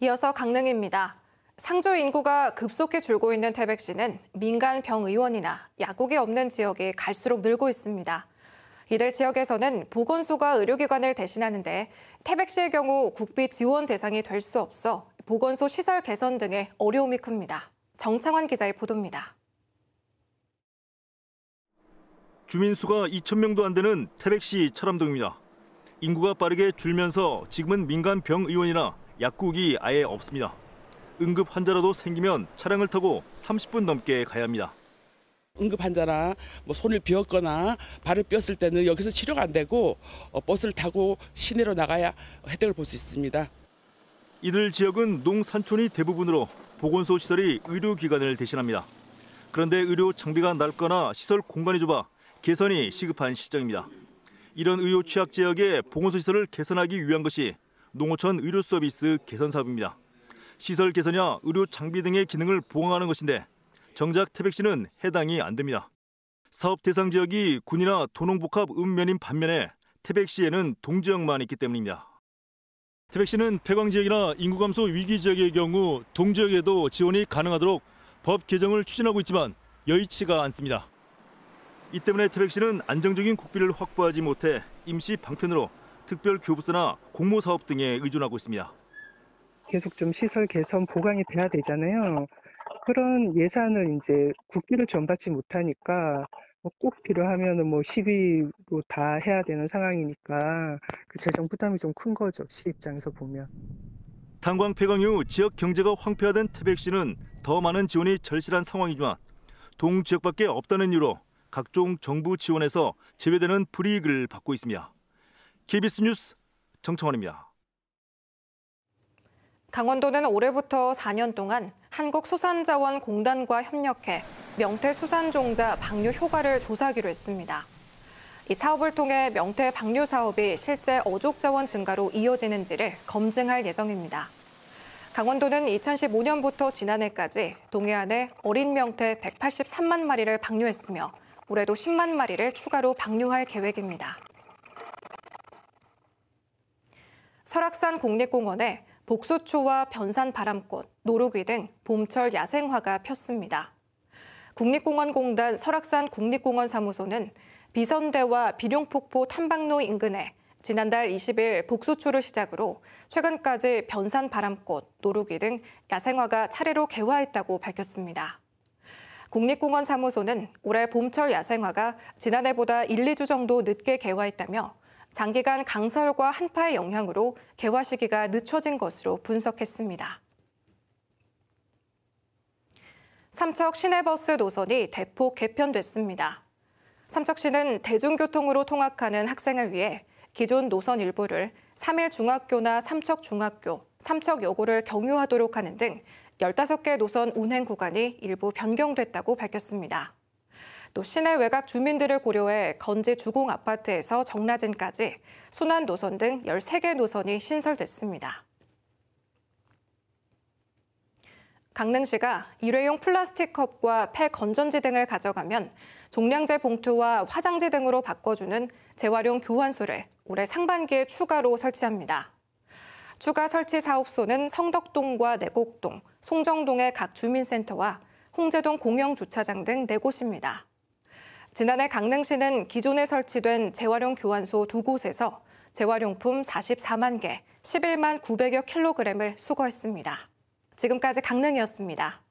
이어서 강릉입니다. 상조 인구가 급속히 줄고 있는 태백시는 민간 병의원이나 약국이 없는 지역이 갈수록 늘고 있습니다. 이들 지역에서는 보건소가 의료기관을 대신하는데 태백시의 경우 국비 지원 대상이 될 수 없어 보건소 시설 개선 등의 어려움이 큽니다. 정창환 기자의 보도입니다. 주민 수가 2천 명도 안 되는 태백시 철암동입니다. 인구가 빠르게 줄면서 지금은 민간 병의원이나 약국이 아예 없습니다. 응급 환자라도 생기면 차량을 타고 30분 넘게 가야 합니다. 응급 환자나 뭐 손을 비었거나 발을 뼈을 때는 여기서 치료가 안 되고 어, 버스를 타고 시내로 나가야 혜택을 볼 수 있습니다. 이들 지역은 농산촌이 대부분으로 보건소 시설이 의료기관을 대신합니다. 그런데 의료 장비가 낡거나 시설 공간이 좁아 개선이 시급한 실정입니다. 이런 의료 취약 지역의 보건소 시설을 개선하기 위한 것이 농어촌 의료 서비스 개선 사업입니다. 시설 개선이나 의료 장비 등의 기능을 보강하는 것인데 정작 태백시는 해당이 안 됩니다. 사업 대상 지역이 군이나 도농복합 읍면인 반면에 태백시에는 동지역만 있기 때문입니다. 태백시는 폐광 지역이나 인구 감소 위기 지역의 경우 동지역에도 지원이 가능하도록 법 개정을 추진하고 있지만 여의치가 않습니다. 이 때문에 태백시는 안정적인 국비를 확보하지 못해 임시 방편으로 특별 교부서나 공모 사업 등에 의존하고 있습니다. 계속 좀 시설 개선 보강이 돼야 되잖아요. 그런 예산을 이제 국비를 전받지 못하니까 뭐꼭 필요하면은 뭐 시비로 다 해야 되는 상황이니까 그 재정 부담이 좀 큰 거죠. 시 입장에서 보면. 탄광 폐광 이후 지역 경제가 황폐화된 태백시는 더 많은 지원이 절실한 상황이지만 동 지역밖에 없다는 이유로 각종 정부 지원에서 제외되는 불이익을 받고 있습니다. KBS 뉴스 정청원입니다. 강원도는 올해부터 4년 동안 한국수산자원공단과 협력해 명태 수산종자 방류 효과를 조사하기로 했습니다. 이 사업을 통해 명태 방류 사업이 실제 어족 자원 증가로 이어지는지를 검증할 예정입니다. 강원도는 2015년부터 지난해까지 동해안에 어린 명태 183만 마리를 방류했으며 올해도 10만 마리를 추가로 방류할 계획입니다. 설악산 국립공원에 복수초와 변산 바람꽃, 노루귀 등 봄철 야생화가 폈습니다. 국립공원공단 설악산 국립공원 사무소는 비선대와 비룡폭포 탐방로 인근에 지난달 20일 복수초를 시작으로 최근까지 변산 바람꽃, 노루귀 등 야생화가 차례로 개화했다고 밝혔습니다. 국립공원 사무소는 올해 봄철 야생화가 지난해보다 1, 2주 정도 늦게 개화했다며 장기간 강설과 한파의 영향으로 개화 시기가 늦춰진 것으로 분석했습니다. 삼척 시내버스 노선이 대폭 개편됐습니다. 삼척시는 대중교통으로 통학하는 학생을 위해 기존 노선 일부를 3일 중학교나 삼척중학교, 삼척여고를 경유하도록 하는 등 15개 노선 운행 구간이 일부 변경됐다고 밝혔습니다. 또 시내 외곽 주민들을 고려해 건지 주공 아파트에서 정라진까지 순환 노선 등 13개 노선이 신설됐습니다. 강릉시가 일회용 플라스틱 컵과 폐 건전지 등을 가져가면 종량제 봉투와 화장지 등으로 바꿔주는 재활용 교환소를 올해 상반기에 추가로 설치합니다. 추가 설치 사업소는 성덕동과 내곡동, 송정동의 각 주민센터와 홍제동 공영주차장 등 4곳입니다. 지난해 강릉시는 기존에 설치된 재활용 교환소 두 곳에서 재활용품 44만 개, 11만 900여 킬로그램을 수거했습니다. 지금까지 강릉이었습니다.